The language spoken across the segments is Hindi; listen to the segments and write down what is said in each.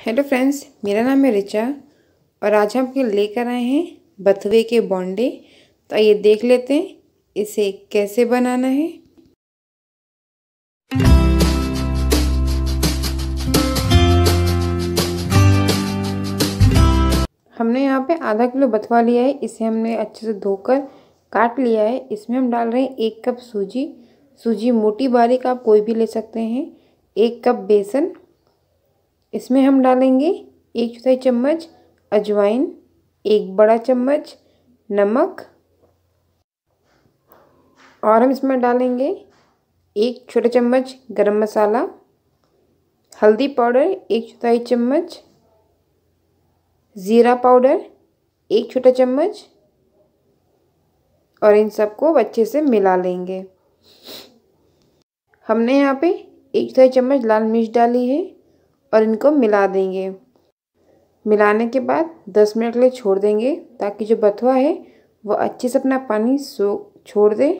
हेलो फ्रेंड्स मेरा नाम है रिचा और आज हम लेकर आए हैं बथुए के बॉन्डे तो आइए देख लेते हैं इसे कैसे बनाना है। हमने यहाँ पे आधा किलो बथुआ लिया है, इसे हमने अच्छे से धोकर काट लिया है। इसमें हम डाल रहे हैं एक कप सूजी। सूजी मोटी बारीक आप कोई भी ले सकते हैं, एक कप बेसन इसमें हम डालेंगे एक चौथाई चम्मच अजवाइन, एक बड़ा चम्मच नमक और हम इसमें डालेंगे एक छोटा चम्मच गरम मसाला, हल्दी पाउडर एक चौथाई चम्मच, ज़ीरा पाउडर एक छोटा चम्मच और इन सबको अच्छे से मिला लेंगे। हमने यहाँ पे एक चौथाई चम्मच लाल मिर्च डाली है। और इनको मिला देंगे। मिलाने के बाद दस मिनट के लिए छोड़ देंगे ताकि जो बथुआ है वो अच्छे से अपना पानी सो, छोड़ दे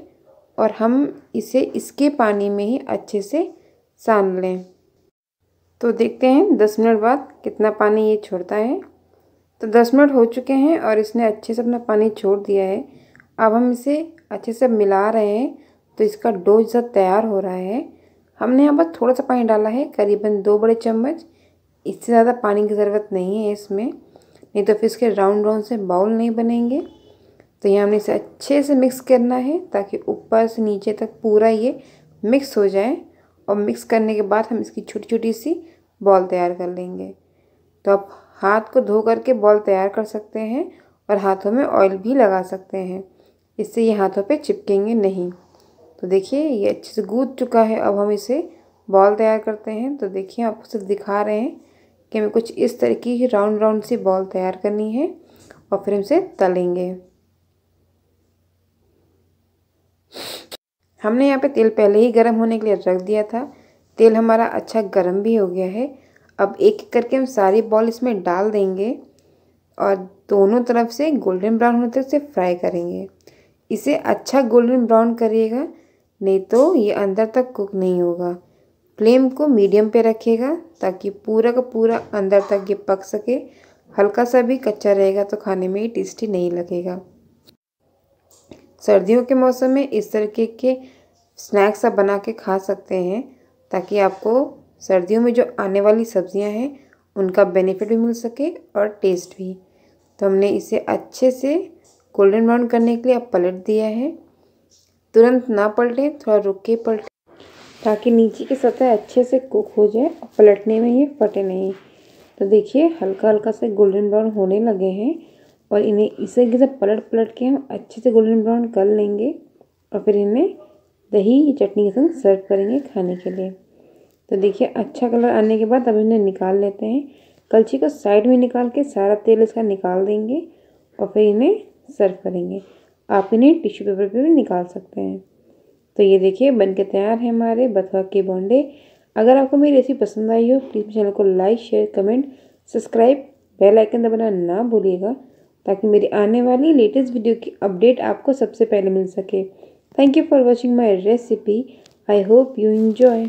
और हम इसे इसके पानी में ही अच्छे से सान लें। तो देखते हैं दस मिनट बाद कितना पानी ये छोड़ता है। तो दस मिनट हो चुके हैं और इसने अच्छे से अपना पानी छोड़ दिया है। अब हम इसे अच्छे से मिला रहे हैं तो इसका डो जैसा तैयार हो रहा है। हमने यहाँ पर थोड़ा सा पानी डाला है, करीबन दो बड़े चम्मच। इससे ज़्यादा पानी की ज़रूरत नहीं है इसमें, नहीं तो फिर इसके राउंड राउंड से बाउल नहीं बनेंगे। तो ये हमने इसे अच्छे से मिक्स करना है ताकि ऊपर से नीचे तक पूरा ये मिक्स हो जाए और मिक्स करने के बाद हम इसकी छोटी छोटी सी बॉल तैयार कर लेंगे। तो आप हाथ को धो करके बॉल तैयार कर सकते हैं और हाथों में ऑयल भी लगा सकते हैं। इससे ये हाथों पे चिपकेंगे नहीं। तो देखिए, ये अच्छे से गूद चुका है। अब हम इसे बॉल तैयार करते हैं। तो देखिए आपको सिर्फ़ दिखा रहे हैं कि हमें कुछ इस तरीके की राउंड राउंड सी बॉल तैयार करनी है और फिर हम इसे तलेंगे। हमने यहाँ पे तेल पहले ही गर्म होने के लिए रख दिया था। तेल हमारा अच्छा गर्म भी हो गया है। अब एक एक करके हम सारी बॉल इसमें डाल देंगे और दोनों तरफ़ से गोल्डन ब्राउन होने तक से फ्राई करेंगे। इसे अच्छा गोल्डन ब्राउन करिएगा नहीं तो ये अंदर तक कुक नहीं होगा। फ्लेम को मीडियम पे रखिएगा ताकि पूरा का पूरा अंदर तक ये पक सके। हल्का सा भी कच्चा रहेगा तो खाने में ही टेस्टी नहीं लगेगा। सर्दियों के मौसम में इस तरीके के स्नैक्स आप बना के खा सकते हैं ताकि आपको सर्दियों में जो आने वाली सब्ज़ियाँ हैं, उनका बेनिफिट भी मिल सके और टेस्ट भी। तो हमने इसे अच्छे से गोल्डन ब्राउन करने के लिए अब पलट दिया है। तुरंत ना पलटें, थोड़ा रुक के पलटें, ताकि नीचे की सतह अच्छे से कुक हो जाए और पलटने में ये फटे नहीं। तो देखिए हल्का हल्का से गोल्डन ब्राउन होने लगे हैं और इन्हें इसे किसे पलट पलट के हम अच्छे से गोल्डन ब्राउन कर लेंगे और फिर इन्हें दही चटनी के संग सर्व करेंगे खाने के लिए। तो देखिए अच्छा कलर आने के बाद अब इन्हें निकाल लेते हैं। कलछी को साइड में निकाल के सारा तेल इसका निकाल देंगे और फिर इन्हें सर्व करेंगे। आप इन्हें टिश्यू पेपर पे भी निकाल सकते हैं। तो ये देखिए, बन के तैयार है हमारे बथुआ के बोंडे। अगर आपको मेरी रेसिपी पसंद आई हो प्लीज़ चैनल को like share comment subscribe bell icon दबाना ना भूलिएगा, ताकि मेरी आने वाली लेटेस्ट वीडियो की अपडेट आपको सबसे पहले मिल सके। Thank you for watching my recipe I hope you enjoy